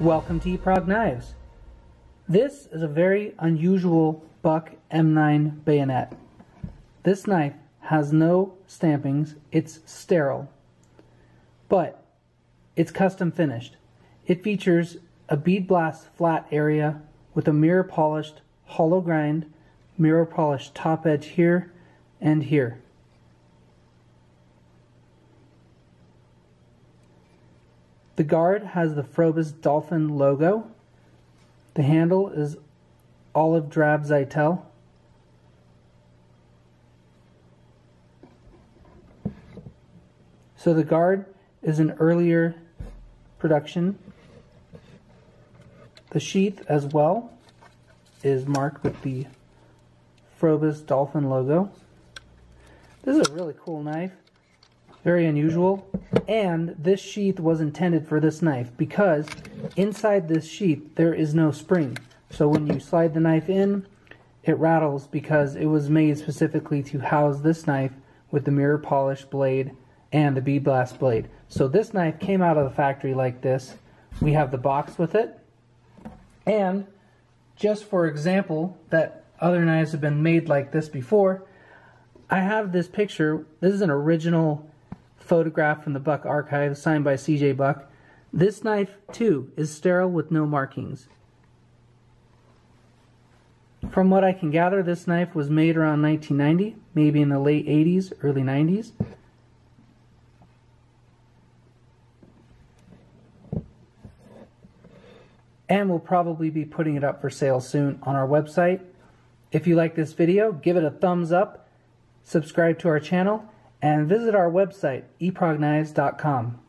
Welcome to ePrague Knives. This is a very unusual Buck M9 bayonet. This knife has no stampings, it's sterile, but it's custom finished. It features a bead blast flat area with a mirror polished hollow grind, mirror polished top edge here and here. The guard has the Phrobis Dolphin logo. The handle is olive drab Zytel. So the guard is an earlier production. The sheath as well is marked with the Phrobis Dolphin logo. This is a really cool knife. Very unusual. And this sheath was intended for this knife because inside this sheath there is no spring. So when you slide the knife in, it rattles because it was made specifically to house this knife with the mirror polished blade and the bead blast blade. So this knife came out of the factory like this. We have the box with it. And just for example that other knives have been made like this before, I have this picture. This is an original photograph from the Buck archive signed by CJ Buck. This knife too is sterile with no markings. From what I can gather, this knife was made around 1990, maybe in the late 80s, early 90s. And we'll probably be putting it up for sale soon on our website. If you like this video, give it a thumbs up, subscribe to our channel, and visit our website, epragueknives.com.